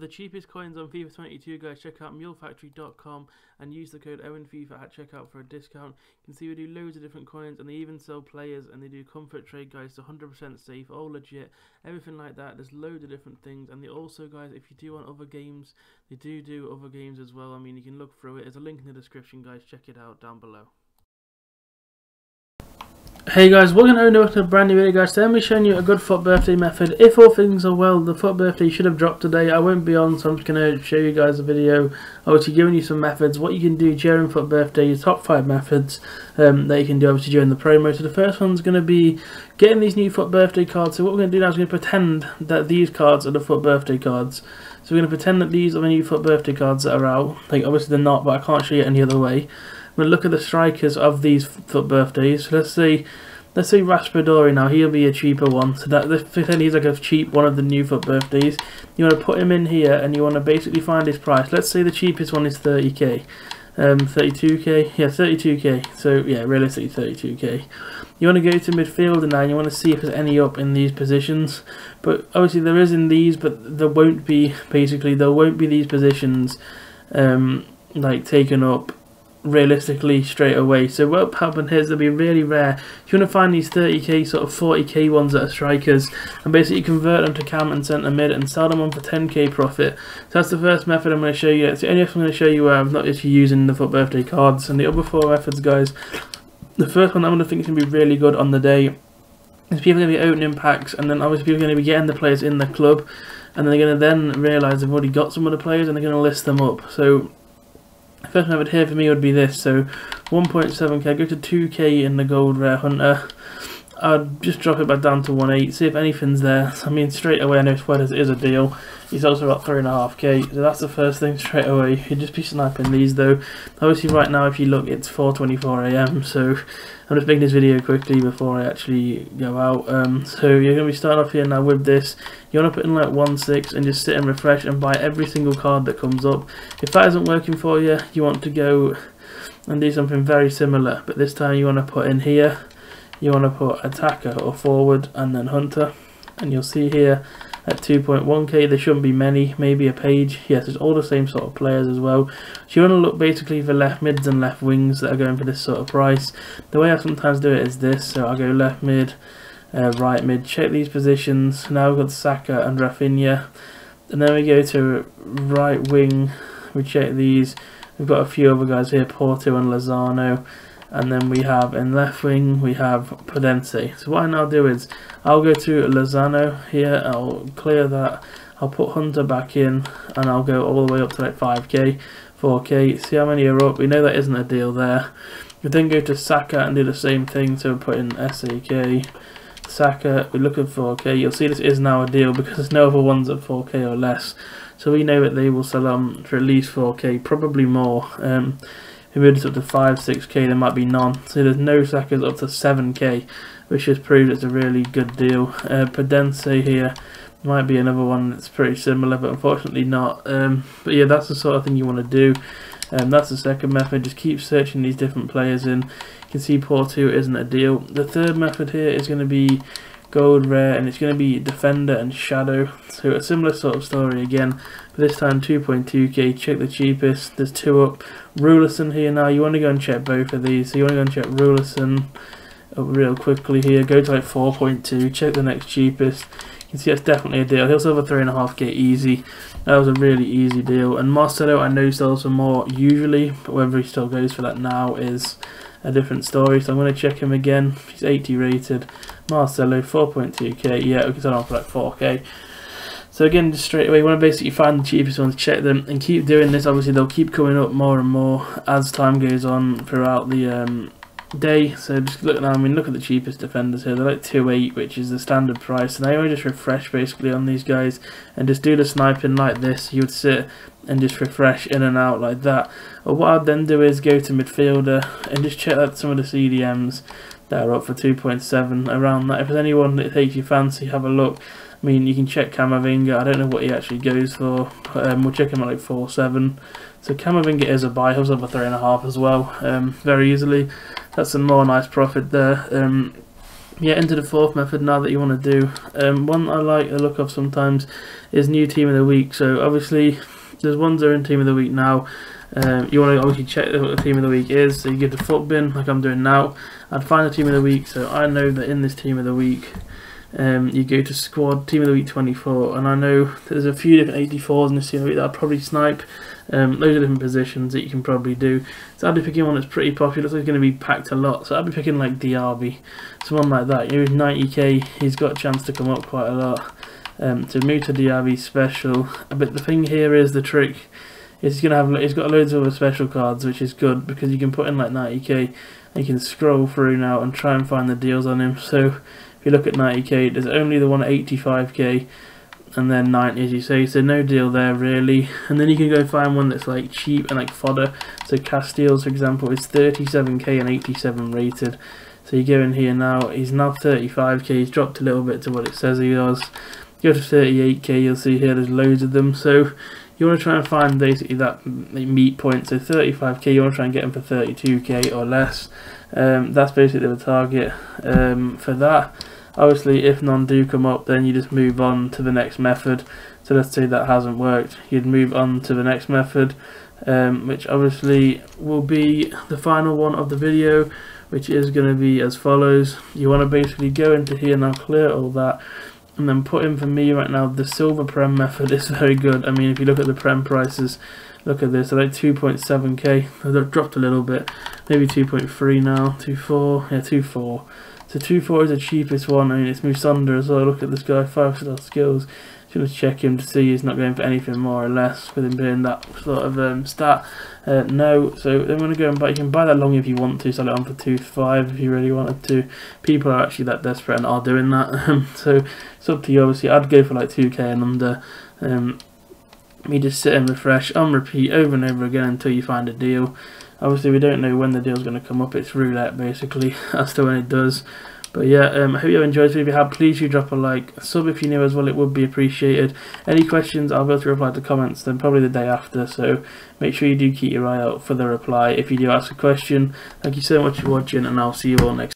For the cheapest coins on FIFA 22, guys, check out mulefactory.com and use the code OwenFIFA at checkout for a discount. You can see we do loads of different coins and they even sell players and they do comfort trade, guys, so 100% safe, all legit, everything like that. There's loads of different things and they also, guys, if you do want other games, they do do other games as well. I mean, you can look through it. There's a link in the description, guys. Check it out down below. Hey guys, welcome to another brand new video guys. Today I'm showing you a good FUT birthday method. If all things are well, the FUT birthday should have dropped today. I won't be on, so I'm just going to show you guys a video. Obviously giving you some methods, what you can do during FUT birthday, your top 5 methods um, that you can do obviously during the promo. So the first one's going to be getting these new FUT birthday cards. So what we're going to do now is we're going to pretend that these cards are the FUT birthday cards. So we're going to pretend that these are the new FUT birthday cards that are out. Like obviously they're not, but I can't show you any other way. We're look at the strikers of these birthdays. Let's see let's see Raspadori now, he'll be a cheaper one. So that if he's like a cheap one of the new FUT birthdays, you want to put him in here and you want to basically find his price. Let's say the cheapest one is 30k. Um, 32k, yeah, 32k. So yeah, realistically 32k. You want to go to midfielder now. And you want to see if there's any up in these positions. But obviously there is in these, but there won't be. Basically, there won't be these positions um, like taken up realistically straight away. So what happened here is they'll be really rare. If You want to find these 30k, sort of 40k ones that are strikers, and basically convert them to cam and centre mid and sell them on for 10k profit. So that's the first method I'm going to show you. It's the only I'm going to show you where I'm not actually using the FUT birthday cards. And the other four methods, guys, the first one I'm going to think is going to be really good on the day is people are going to be opening packs, and then obviously people are going to be getting the players in the club, and they're going to then realise they've already got some of the players, and they're going to list them up. So First I would here for me would be this, so 1.7k, go to 2k in the gold rare hunter, I'd just drop it back down to 1.8, see if anything's there, I mean straight away I know Sweaters is a deal, he's also got 3.5k, so that's the first thing straight away, you'd just be sniping these though, obviously right now if you look it's 4.24am, so I'm just making this video quickly before I actually go out. Um, so you're going to be starting off here now with this. You want to put in like 1.6 and just sit and refresh and buy every single card that comes up. If that isn't working for you, you want to go and do something very similar. But this time you want to put in here, you want to put attacker or forward and then hunter. And you'll see here at 2.1k there shouldn't be many maybe a page. Yes it's all the same sort of players as well. So you want to look basically for left mids and left wings that are going for this sort of price. The way I sometimes do it is this so I'll go left mid uh, right mid check these positions. Now we've got Saka and Rafinha. And then we go to right wing we check these. We've got a few other guys here Porto and Lozano and then we have in left wing we have Podence. So what I now do is I'll go to Lozano here, I'll clear that, I'll put Hunter back in and I'll go all the way up to like 5k, 4k, see how many are up, we know that isn't a deal there. We then go to Saka and do the same thing, so we put in SAK, Saka, we're looking for 4k, you'll see this is now a deal because there's no other ones at 4k or less. So we know that they will sell um, for at least 4k, probably more. Um, if it's up to 5, 6k, there might be none. So there's no Sakas up to 7k, which just proves it's a really good deal. Uh, here might be another one that's pretty similar, but unfortunately not. Um, but yeah, that's the sort of thing you want to do. Um, that's the second method, just keep searching these different players in. You can see Porto isn't a deal. The third method here is going to be gold rare and it's going to be defender and shadow. So a similar sort of story again but this time 2.2k check the cheapest there's two up. Rulerson here now you want to go and check both of these so you want to go and check Rulerson uh, real quickly here. Go to like 4.2 check the next cheapest. You can see that's definitely a deal. He also have a 3.5k easy. That was a really easy deal. And Marcelo I know sells for more usually but whether he still goes for that now is a different story so I'm going to check him again. He's 80 rated Marcelo 4.2k yeah we can sell on for like 4k so again just straight away you want to basically find the cheapest ones check them and keep doing this. Obviously they'll keep coming up more and more as time goes on throughout the um, day. So just look now I mean look at the cheapest defenders here. They're like 2.8 which is the standard price. And I only just refresh basically on these guys and just do the sniping like this. You would sit and just refresh in and out like that. Or what I'd then do is go to midfielder and just check out some of the CDMs that are up for 2.7 around that. If there's anyone that takes your fancy have a look. I mean you can check Camavinga. I don't know what he actually goes for um, we'll check him at like 4.7 so Camavinga is a buy. He'll have a 3.5 as well um, very easily. That's some more nice profit there. Um, yeah, into the fourth method now that you want to do. Um, one I like the look of sometimes is new team of the week. So obviously, there's ones that are in team of the week now. Um, you want to obviously check what the team of the week is. So you give the FUTBIN like I'm doing now. I'd find the team of the week. So I know that in this team of the week, um, you go to squad team of the week 24, and I know there's a few different 84s in this team of the week that I'll probably snipe. Um, loads of different positions that you can probably do. So I'd be picking one that's pretty popular, so it's going to be packed a lot. So I'd be picking like Diaby, someone like that. You know, 90k, he's got a chance to come up quite a lot. Um, to move to Diaby special, but the thing here is the trick. Going to have he's got loads of special cards, which is good because you can put in like 90k, and you can scroll through now and try and find the deals on him. So if you look at 90k, there's only the one at 85k and then 90 as you say so no deal there really. And then you can go find one that's like cheap and like fodder. So Casteels for example is 37k and 87 rated. So you go in here now he's now 35k he's dropped a little bit to what it says he was. Go to 38k you'll see here there's loads of them. So you want to try and find basically that meet point so 35k you want to try and get them for 32k or less um, that's basically the target um, for that Obviously, if none do come up, then you just move on to the next method. So let's say that hasn't worked. You'd move on to the next method, um, which obviously will be the final one of the video, which is going to be as follows. You want to basically go into here now, clear all that, and then put in for me right now, the silver prem method is very good. I mean, if you look at the prem prices, look at this, like 2.7k, they've dropped a little bit, maybe 2.3 now, 2.4, yeah, 2.4. So 2-4 is the cheapest one. I mean, it's Musonda as well. Look at this guy, 5-star skills. Just check him to see he's not going for anything more or less with him being that sort of um, stat. Uh, no, so I'm going to go and buy. You can buy that long if you want to. Sell it on for two five if you really wanted to. People are actually that desperate and are doing that. so it's up to you. Obviously, I'd go for like 2k and under. Um, me just sit and refresh on repeat over and over again until you find a deal. Obviously, we don't know when the deal's going to come up. It's roulette, basically, as to when it does. But yeah, um, I hope you enjoyed. So if you have, please do drop a like. Sub if you're new as well, it would be appreciated. Any questions, I'll able to reply to comments then probably the day after. So make sure you do keep your eye out for the reply if you do ask a question. Thank you so much for watching, and I'll see you all next